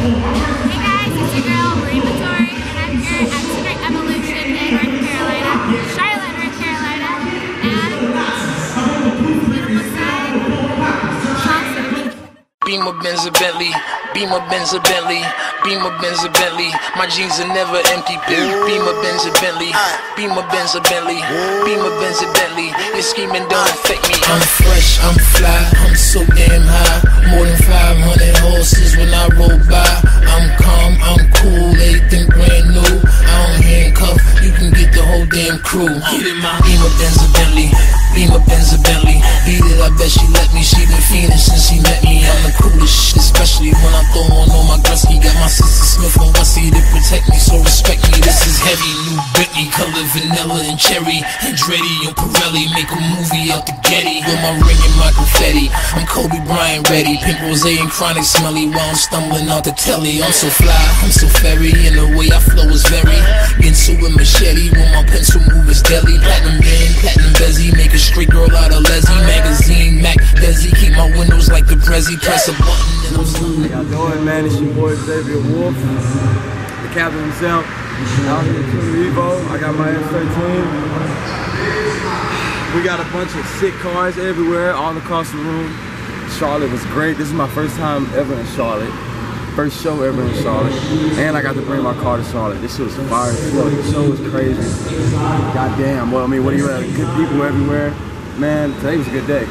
guys, it's your girl Marie and I'm here at Evolution in North Carolina, Charlotte, North Carolina. Beamer Benz a Bentley, Beamer Benz a Bentley, Beamer Benz a Bentley. My jeans are never empty. Beamer Benz a Bentley, Beamer Benz a Bentley, Beamer Benz a Bentley. Your scheming don't affect me. I'm fresh, I'm fly, I'm so damn high. More than damn crew. Benz a Bentley, Beamer Benz a Bentley. Beat it, I bet she let me. She been fiending since she met me. I'm the coolest shit, especially when I throw on all my Gretzky. Got my sister Smith and Wessie to protect me, so respect me. This is heavy, new Bentley, color vanilla and cherry. Andretti and Pirelli make a movie out the Getty with my ring and my confetti. I'm Kobe Bryant ready, pink rose and chronic smelly while I'm stumbling out the telly. I'm so fly, I'm so fairy, and the like the Prezi. Press a button. How y'all doing, man? It's your boy Xavier Wolf, the captain himself. Out here Team Evo. I got my F13. We got a bunch of sick cars everywhere, all across the room. Charlotte was great. This is my first time ever in Charlotte. First show ever in Charlotte. And I got to bring my car to Charlotte. This shit was fire. The show was crazy. Goddamn. Well, I mean, what do you have? Good people everywhere. Man, today was a good day.